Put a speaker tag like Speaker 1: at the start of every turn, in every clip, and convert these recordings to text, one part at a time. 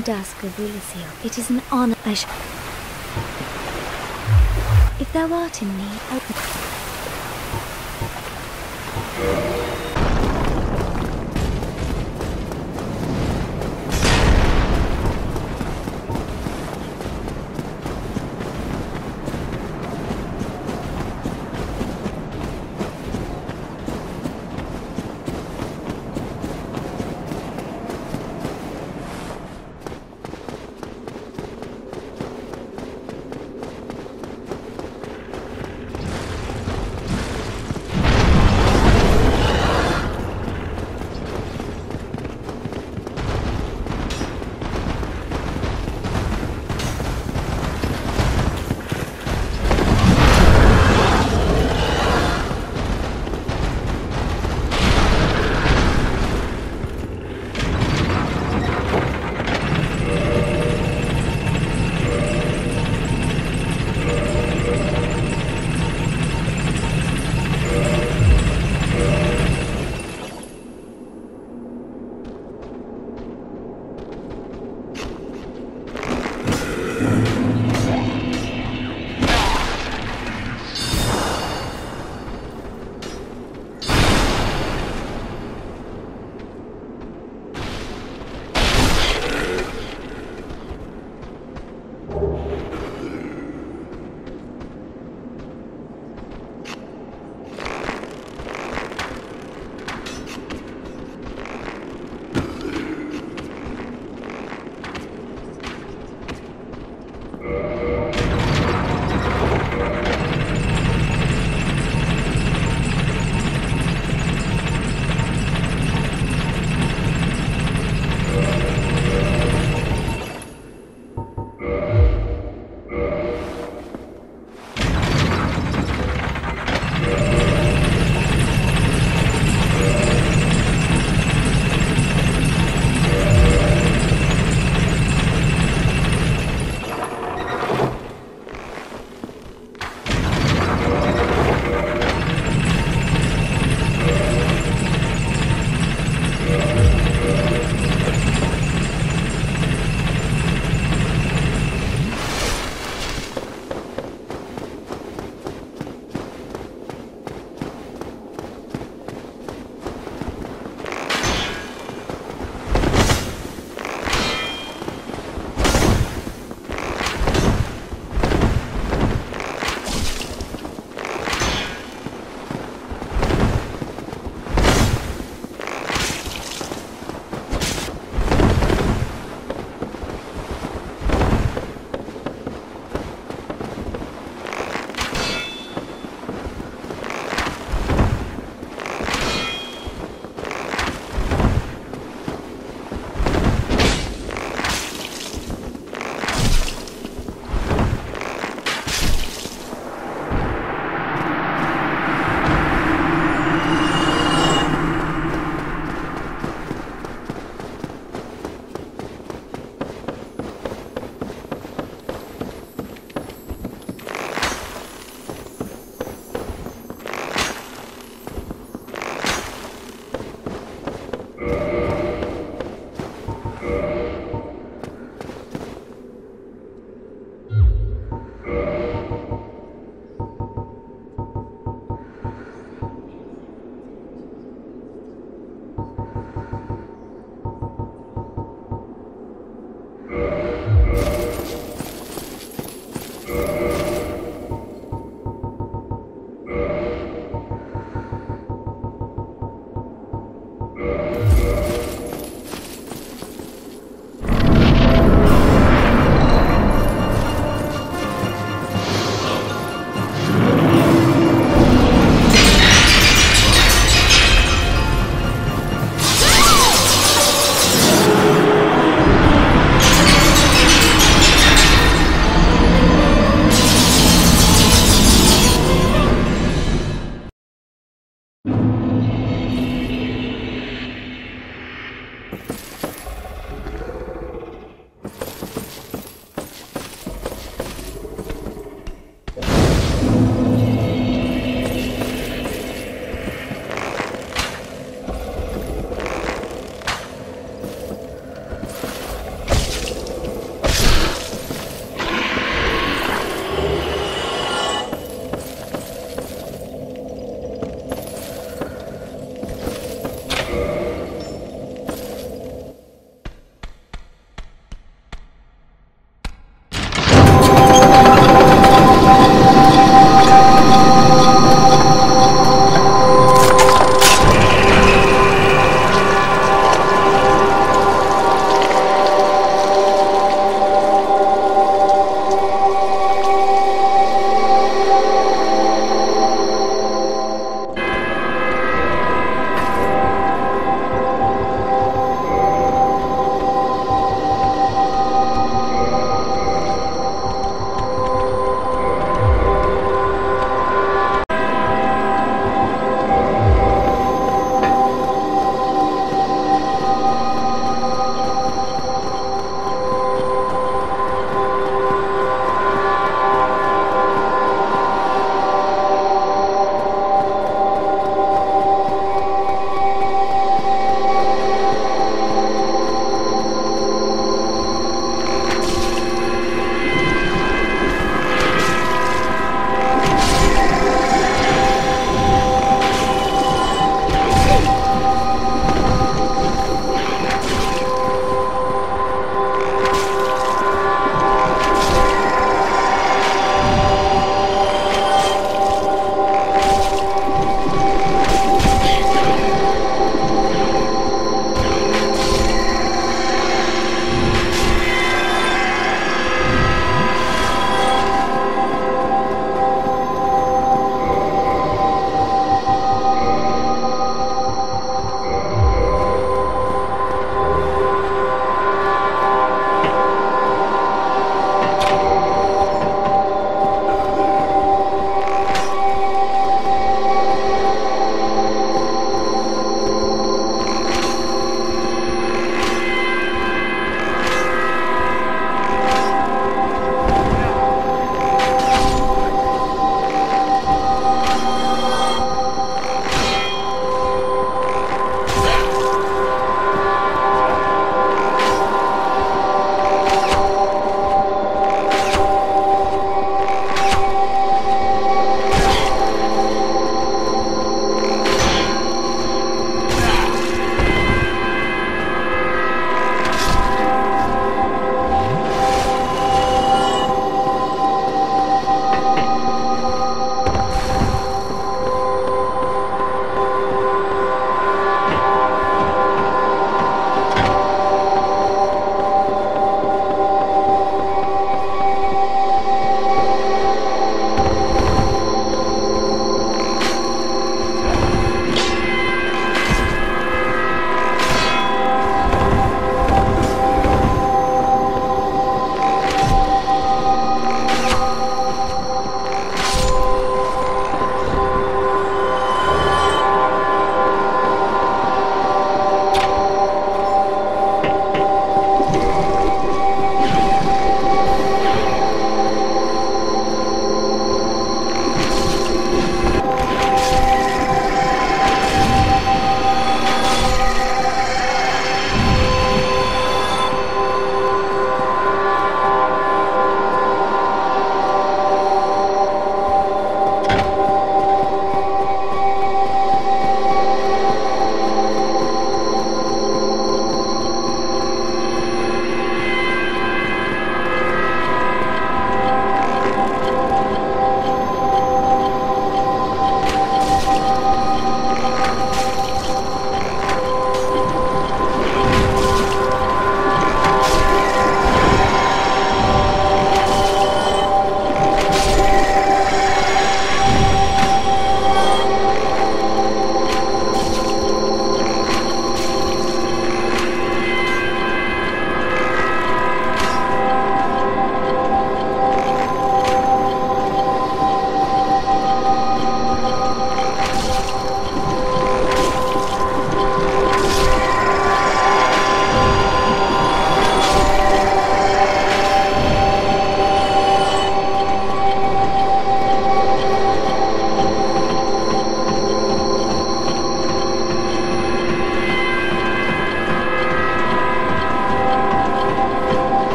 Speaker 1: I am Dusk of Ulisil. It is an honor. I sh- If thou art in need, open.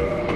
Speaker 2: Yeah.